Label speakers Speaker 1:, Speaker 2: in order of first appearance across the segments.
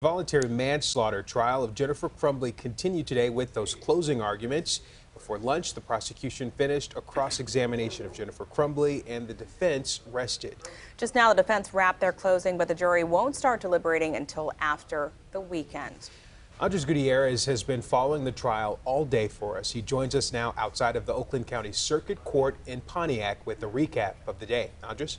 Speaker 1: Voluntary manslaughter trial of Jennifer Crumbley continued today with those closing arguments. Before lunch, the prosecution finished a cross examination of Jennifer Crumbley and the defense rested.
Speaker 2: Just now, the defense wrapped their closing, but the jury won't start deliberating until after the weekend.
Speaker 1: Andres Gutierrez has been following the trial all day for us. He joins us now outside of the Oakland County Circuit Court in Pontiac with a recap of the day. Andres?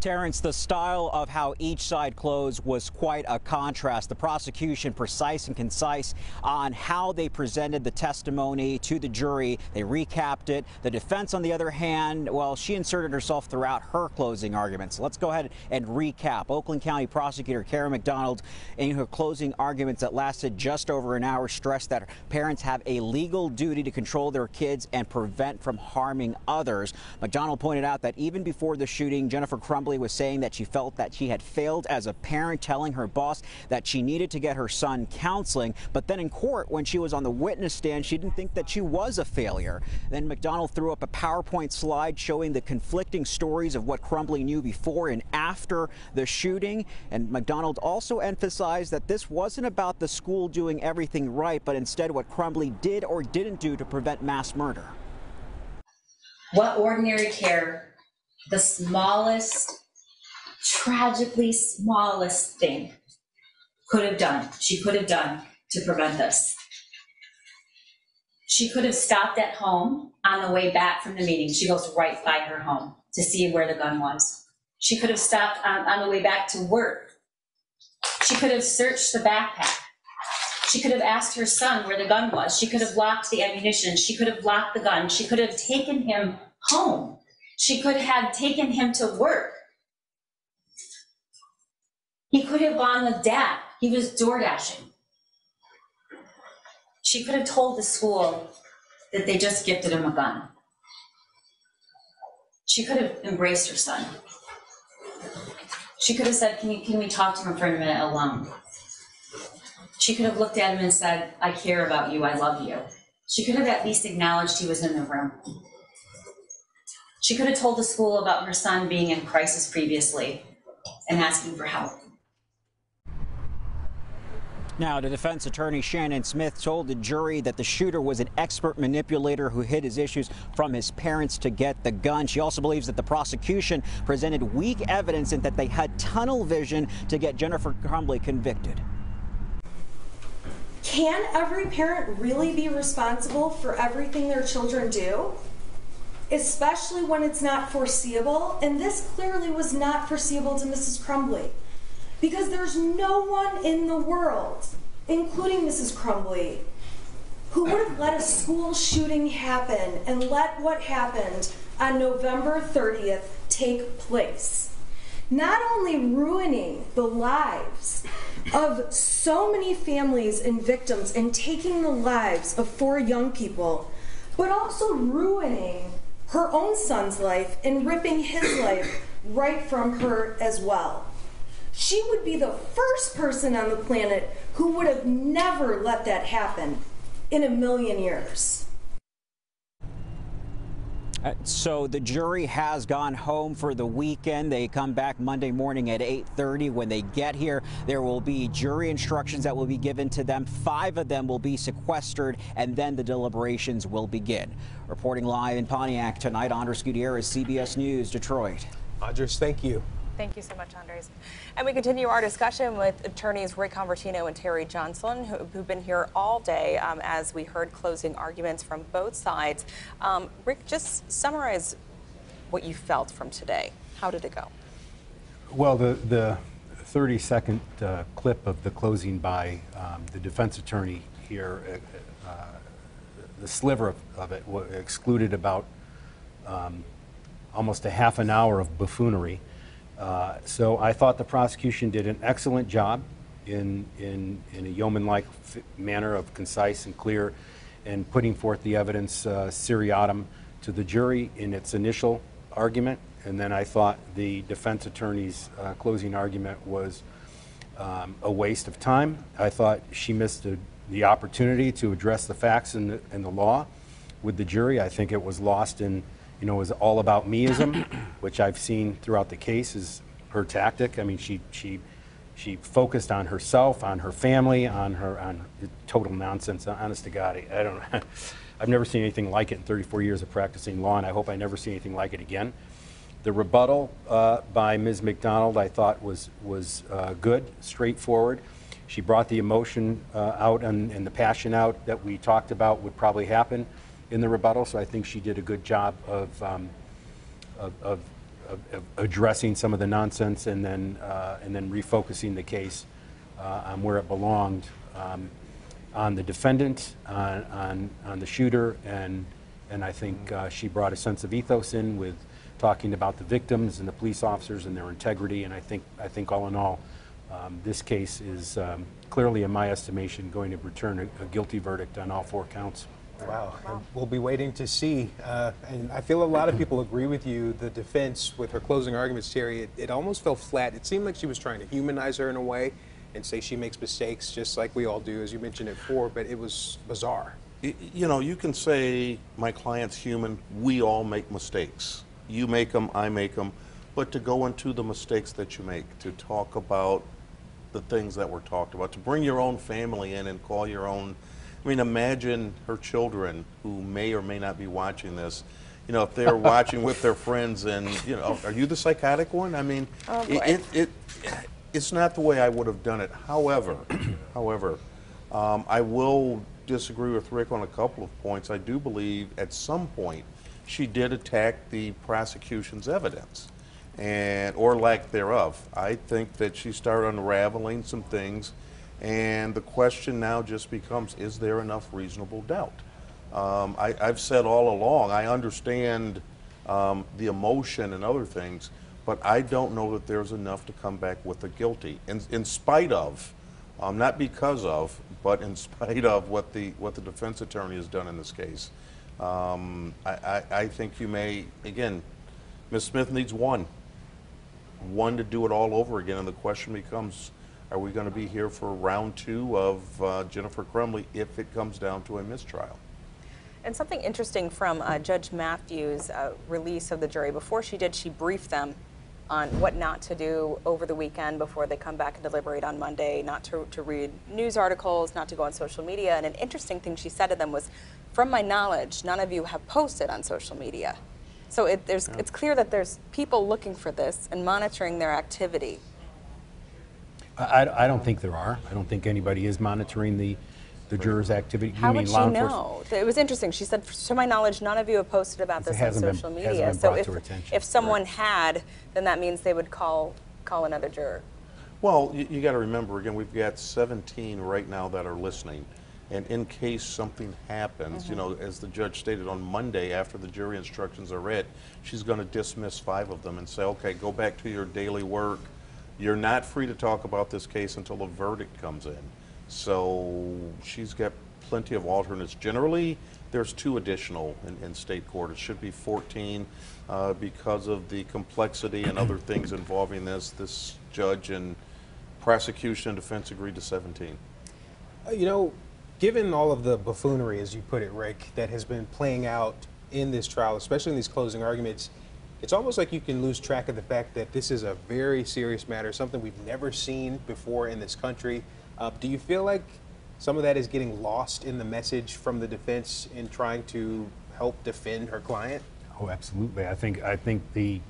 Speaker 3: Terrence, the style of how each side closed was quite a contrast. The prosecution precise and concise on how they presented the testimony to the jury. They recapped it. The defense, on the other hand, well, she inserted herself throughout her closing arguments. Let's go ahead and recap. Oakland County Prosecutor Karen McDonald, in her closing arguments that lasted just over an hour, stressed that parents have a legal duty to control their kids and prevent from harming others. McDonald pointed out that even before the shooting, Jennifer Was saying that she felt that she had failed as a parent, telling her boss that she needed to get her son counseling. But then in court, when she was on the witness stand, she didn't think that she was a failure. Then McDonald threw up a PowerPoint slide showing the conflicting stories of what Crumbley knew before and after the shooting. And McDonald also emphasized that this wasn't about the school doing everything right, but instead what Crumbley did or didn't do to prevent mass murder.
Speaker 4: What ordinary care, the smallest tragically smallest thing could have done, she could have done to prevent this. She could have stopped at home on the way back from the meeting. She goes right by her home to see where the gun was. She could have stopped on, on the way back to work. She could have searched the backpack. She could have asked her son where the gun was. She could have locked the ammunition. She could have locked the gun. She could have taken him home. She could have taken him to work. He could have gone with dad. He was door dashing. She could have told the school that they just gifted him a gun. She could have embraced her son. She could have said, Can, you, can we talk to him for a minute alone? She could have looked at him and said, I care about you, I love you. She could have at least acknowledged he was in the room. She could have told the school about her son being in crisis previously and asking for help.
Speaker 3: Now, the defense attorney Shannon Smith told the jury that the shooter was an expert manipulator who hid his issues from his parents to get the gun. She also believes that the prosecution presented weak evidence and that they had tunnel vision to get Jennifer Crumbley convicted.
Speaker 5: Can every parent really be responsible for everything their children do? Especially when it's not foreseeable, and this clearly was not foreseeable to Mrs. Crumbley. Because there's no one in the world, including Mrs. Crumbley, who would have let a school shooting happen and let what happened on November 30th take place. Not only ruining the lives of so many families and victims and taking the lives of four young people, but also ruining her own son's life and ripping his life right from her as well she would be the first person on the planet who would have never let that happen in a million years.
Speaker 3: Uh, so the jury has gone home for the weekend. They come back Monday morning at 8:30. When they get here, there will be jury instructions that will be given to them. Five of them will be sequestered, and then the deliberations will begin. Reporting live in Pontiac tonight, Andres Gutierrez, CBS News, Detroit.
Speaker 1: Andres, thank you.
Speaker 2: Thank you so much, Andres. And we continue our discussion with attorneys Rick Convertino and Terry Johnson, who, have been here all day um, as we heard closing arguments from both sides. Um, Rick, just summarize what you felt from today. How did it go?
Speaker 6: Well, the, the 30 second uh, clip of the closing by um, the defense attorney here, uh, uh, the sliver of, of it excluded about um, almost a half an hour of buffoonery. Uh, so I thought the prosecution did an excellent job in, in, in a yeoman-like manner of concise and clear and putting forth the evidence uh, seriatim to the jury in its initial argument. And then I thought the defense attorney's uh, closing argument was um, a waste of time. I thought she missed a, the opportunity to address the facts and the, and the law with the jury. I think it was lost in you know, is all about meism, which I've seen throughout the case is her tactic. I mean, she she she focused on herself, on her family, on her on total nonsense. Honest to God, I don't. I've never seen anything like it in 34 years of practicing law, and I hope I never see anything like it again. The rebuttal uh, by Ms. McDonald, I thought was was uh, good, straightforward. She brought the emotion uh, out and, and the passion out that we talked about would probably happen in the rebuttal. So I think she did a good job of um, of, of, of, addressing some of the nonsense and then uh, and then refocusing the case uh, on where it belonged, um, on the defendant, on, on on the shooter, and and I think uh, she brought a sense of ethos in with talking about the victims and the police officers and their integrity. And I think I think all in all, um, this case is um, clearly, in my estimation, going to return a, a guilty verdict on all four counts.
Speaker 1: Wow. And We'll be waiting to see. Uh, and I feel a lot of people agree with you. The defense, with her closing arguments, Terry, it, it almost fell flat. It seemed like she was trying to humanize her in a way and say she makes mistakes just like we all do, as you mentioned it before, but it was bizarre.
Speaker 7: You know, you can say my client's human. We all make mistakes. You make them, I make them. But to go into the mistakes that you make, to talk about the things that were talked about, to bring your own family in and call your own. I mean, imagine her children who may or may not be watching this. You know, if they're watching with their friends, and you know, are you the psychotic one? I mean,
Speaker 2: Oh,
Speaker 7: it, it, it it's not the way I would have done it. However, however, um, I will disagree with Rick on a couple of points. I do believe at some point she did attack the prosecution's evidence and or lack thereof. I think that she started unraveling some things, and the question now just becomes: Is there enough reasonable doubt? Um, I, I've said all along, I understand um, the emotion and other things, but I don't know that there's enough to come back with a guilty, in, in spite of, um, not because of, but in spite of what the what the defense attorney has done in this case. Um, I, I, I think you may again, Ms. Smith needs one, one to do it all over again, and the question becomes. Are we going to be here for round two of uh, Jennifer Crumbley if it comes down to a mistrial?
Speaker 2: And something interesting from uh, Judge Matthews' uh, release of the jury, before she did, she briefed them on what not to do over the weekend before they come back and deliberate on Monday, not to, to read news articles, not to go on social media. And an interesting thing she said to them was, from my knowledge, none of you have posted on social media. So it, there's, it's clear that there's people looking for this and monitoring their activity.
Speaker 6: I, I- I don't think there are. I don't think anybody is monitoring the, the jurors' activity. You
Speaker 2: How
Speaker 6: mean
Speaker 2: would she know? It was interesting. She said, to my knowledge, none of you have posted about this on
Speaker 6: hasn't been-
Speaker 2: social
Speaker 6: hasn't
Speaker 2: media.
Speaker 6: been
Speaker 2: So
Speaker 6: brought
Speaker 2: if,
Speaker 6: to our attention.
Speaker 2: if someone had, then that means they would call, call another juror.
Speaker 7: Well, you, you got to remember again, we've got 17 right now that are listening. And in case something happens, you mm-hmm. know, as the judge stated on Monday after the jury instructions are read, she's going to dismiss five of them and say, okay, go back to your daily work. You're not free to talk about this case until a verdict comes in. So she's got plenty of alternates. Generally, there's two additional in, in state court. It should be 14 uh, because of the complexity and other things involving this. This judge and prosecution and defense agreed to 17.
Speaker 1: Uh, You know, given all of the buffoonery, as you put it, Rick, that has been playing out in this trial, especially in these closing arguments, it's almost like you can lose track of the fact that this is a very serious matter, something we've never seen before in this country. Uh, do you feel like some of that is getting lost in the message from the defense in trying to help defend her client?
Speaker 6: Oh, absolutely. I think, I think the,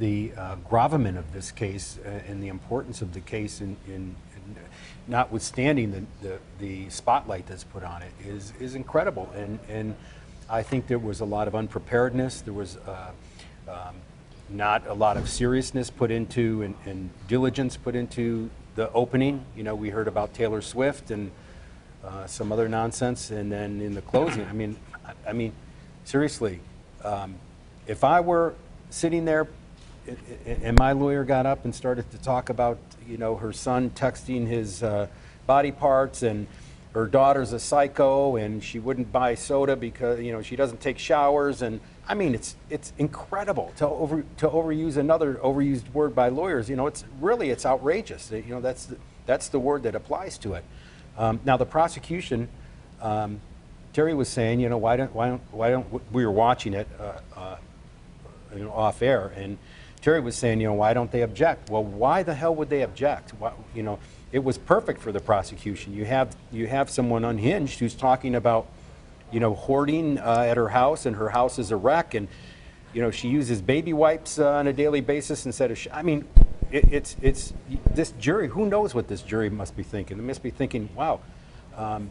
Speaker 6: the uh, gravamen of this case uh, and the importance of the case in, in, in notwithstanding the, the, the spotlight that's put on it is, is incredible. And, and I think there was a lot of unpreparedness. There was uh, um, not a lot of seriousness put into and, and diligence put into the opening. You know, we heard about Taylor Swift and uh, some other nonsense, and then in the closing, I mean, I, I mean, seriously, um, if I were sitting there and my lawyer got up and started to talk about, you know, her son texting his uh, body parts and her daughter's a psycho and she wouldn't buy soda because, you know, she doesn't take showers and I mean, it's it's incredible to over to overuse another overused word by lawyers. You know, it's really it's outrageous. You know, that's the, that's the word that applies to it. Um, now the prosecution, um, Terry was saying, you know, why don't why don't why don't we were watching it uh, uh, you know, off air, and Terry was saying, you know, why don't they object? Well, why the hell would they object? Why, you know, it was perfect for the prosecution. You have you have someone unhinged who's talking about, you know, hoarding uh, at her house, and her house is a wreck, and you know she uses baby wipes uh, on a daily basis instead of. Sh- I mean, it, it's it's this jury. Who knows what this jury must be thinking? They must be thinking, wow, um,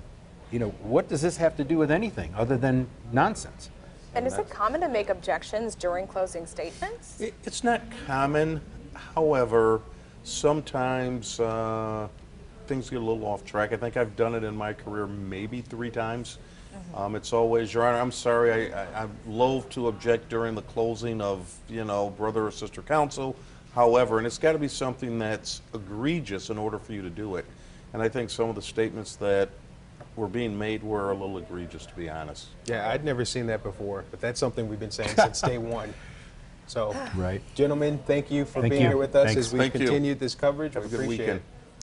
Speaker 6: you know, what does this have to do with anything other than nonsense?
Speaker 2: And is it common to make objections during closing statements?
Speaker 7: It- It's not common, however, sometimes uh, things get a little off track. I think I've done it in my career maybe three times. Um, It's always, Your Honor, I'm sorry, I- I- I'm loath to object during the closing of, you know, brother or sister counsel. However, and it's got to be something that's egregious in order for you to do it. And I think some of the statements that were being made were a little egregious, to be honest.
Speaker 1: Yeah, I'd never seen that before, but that's something we've been saying since day one. So,
Speaker 6: Right.
Speaker 1: gentlemen, thank you for
Speaker 6: Thank
Speaker 1: being
Speaker 6: you.
Speaker 1: here with us
Speaker 6: Thanks.
Speaker 1: as we
Speaker 7: Thank you.
Speaker 1: this coverage.
Speaker 7: Have
Speaker 1: We
Speaker 7: a good
Speaker 1: appreciate
Speaker 7: weekend.
Speaker 1: it.